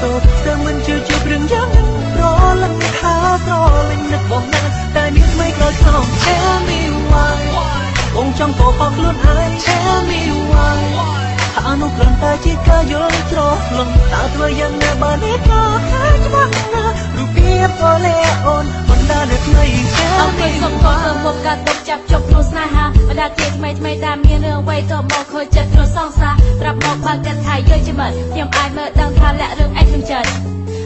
សូស្ទើរមិនជឿជារឿងយ៉ាងហ្នឹងប្រលឹងថាស្រលាញ់នឹកបងណាតែមានថ្មីក្រោយខ្នង Tell me why បងចង់កោហកខ្លួនឯង Tell me why ថានោះគ្រាន់តែជាការយល់ច្រឡំតើធ្វើយ៉ាងណាបាននេះក៏ខាច្បាស់ណារូបភាពក៏លេអូនមិនដែលនៅថ្មី Tell អរគុ me ណសូមខកទៅមុខកាត់ទុកចាប់ជប់ក្នុងស្នេហាបដាគេថ្មីថ្មីតាមមានរឿងអ្វីក៏មកខូចចិត្តក្នុងសង្សារ ប្រាប់មកបើគាត់ថាយើងជាមិត្តខ្ញុំអាចមើលដឹងថាលាក់រឿងឯងក្នុងចិត្ត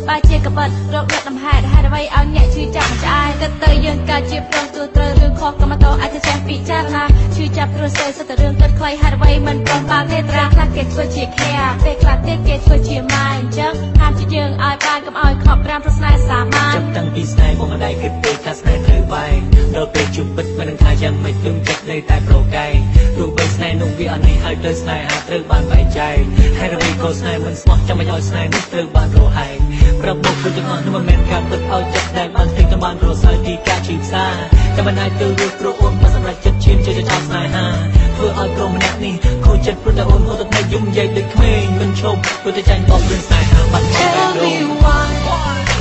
បើជាកបិតរកអ្នកដំហេតុហេតុអ្វីឲ្យអ្នកជឿចាប់មិនឆ្អែតទៅយើងកើតជាប្រង ទូត្រូវរឿងខុសក៏មកតអាចចេះពិចារណាជឿចាប់គ្រួសារសិតតែរឿងគិតខ្លីហេតុអ្វីមិនប្រំបើទេត្រាខ្លះគេធ្វើជា care ពេលខ្លះទៀតគេធ្វើជា mind អញ្ចឹងហាមជាយើងឲ្យបានកុំឲ្យខកប្រាំប្រស្នេហ៍សាមញ្ញចាប់តាំងពីស្នេហ៍មកម្ដាយគិតពេកថាស្នេហ៍ត្រូវបែកដល់ពេលជួបពិតមិនដឹងថាយ៉ាងម៉េចទឹងចិត្តនៅតែប្រកែកទោះបីស្នេហ៍នោះវាអត់នេះហើយទៅស្នេហាត្រូវបានបែកចែកហើយរវីក៏ស្នេហ៍មិនស្មោះចាំមិនឲ្យស្នេហ៍នោះត្រូវបានរហែកប្រាប់មកគឺទាំងអស់នោះមិនមែនការពិតឲ្យចិត្តដែលបានទិញទៅបានរសើរទីការជឿផ្សាចាំ មិនអាចទៅរួចព្រោះអូនមិនសម្រេចចិត្តឈានជឿចោលស្នេហាធ្វើឲ្យក្រុមម្នាក់នេះខូចចិត្តព្រោះតែអូនហូរទឹកភ្នែកយំនិយាយដូចក្មេងមិនឈប់ព្រោះតែចាញ់បោករឿងស្នេហាបាត់បង់តែដូង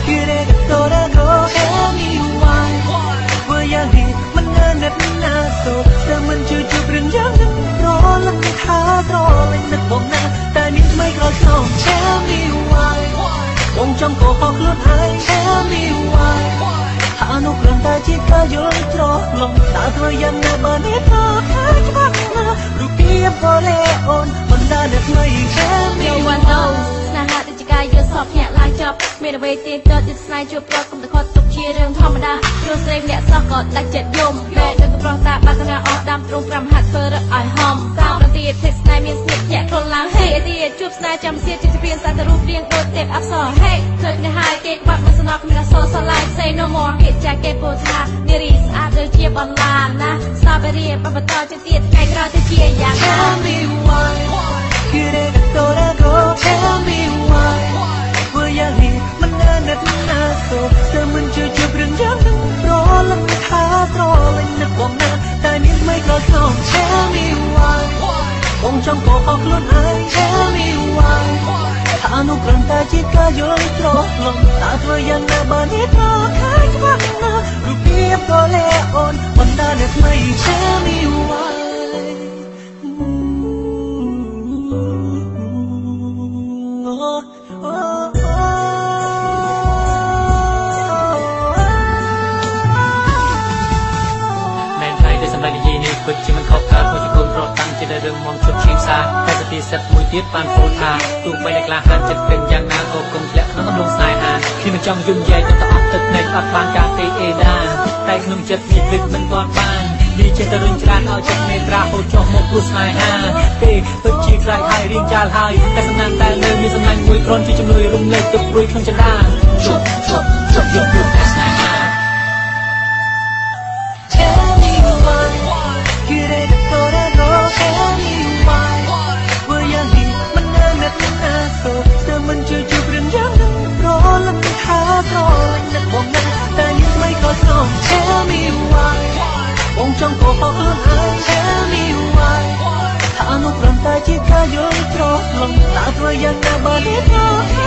Quiere toda go tell me why ធ្វើយ៉ាងនេះមិនងើនិតណាសូតែមិនជឿជឿរឿងយ៉ាងហ្នឹងប្រលឹងថាត្រលេងនឹកបងណាតែមានថ្មីក្រោយខ្នង Tell me why បងចង់កោហកខ្លួនឯង Tell me why ថានោះគ្រាន់តែជាការយល់ច្រឡំតើធ្វើយ៉ាងណាបើនេះក៏ខាច្បាស់ណារូបភាពក៏លេអូនមិនដែលនៅថ្មី Tell me No one knows ស្នេហាដូចជាការយល់សពញាក់ឡើងចប់មានអ្វីទៀតទៅទៀតស្នេហ៍ជួបប្រកុំតែខត់ទុកជារឿងធម្មតាព្រោះស្រីម្នាក់សោះក៏ដាច់ចិត្តយំពេលដូចកំប្រងតាបាត់កណាអស់ដាំទ្រង់5 ទៀតជួបស្នេហ៍ចាំសៀតជាព្រៀនសាទៅរូបរាងដូចទេពអប្សរហេឃើញទៅហើយគេបាត់មិនស្នប់គ្មានអសរស្រឡាញ់ say no more គេចាស់គេពោលថានារីស្អាតដូចជាបន្លាណាស្តាបេរីបន្តទៅទៀតថ្ងៃក្រោយទៅជាយ៉ាងណា Tell me why Quiere toda go Tell me why ធ្វើយ៉ាងនេះមិនណែនិតណាសូតែមិនជឿជឿរឿងយ៉ាងហ្នឹងប្រលឹងថាត្រលេងនឹកបងណាតែមានថ្មីក្រោយខ្នង Tell me why បង ចង់កោហកខ្លួនឯង Tell me why ថានោះគ្រាន់តែជាការយល់ច្រឡំតើធ្វើយ៉ាងណាបើនេះក៏ខាយច្បាស់ណារូបភាពក៏លេអូនមិនដែលនៅថ្មី Tell me why មែនហើយដែលសម្រាប់និយាយនេះពិតជាមិនខុសខាតមួយជាគុណប្រត់តាំងជារឿងមកជ ប់ឈីផ្សាតែសតិសិទ្ធមួយទៀតបានពោលថាទោះបីតែក្លាហានចិត្តពេញយ៉ាងណាក៏គុំធ្លាក់ក្នុងអំឡុងស្នេហាខ្ញុំមិនចង់យំយាយទៅអស់ទឹកភ្នែកអត់បានការទេអេដាតែក្នុងចិត្តនេះភ្លេចមិនទាន់បានវាចេះតែរុញច្រានឲ្យចិត្តមេត្រាហូរចុះមកព្រោះស្នេហាពេលពិតជាខ្លាចហើយរៀងចាលហើយតែសំណាងតែនៅមានសំណាញ់មួយគ្រាន់ជាជំនួយរំលែកទុកព្រួយក្នុងចន្ទាជប់ជប់ជប់យក ចង់កោហកខ្លួនឯង Tell me why ថានោះគ្រាន់តែជាការយល់ច្រឡំតើធ្វើយ៉ាងណាបើនេះក៏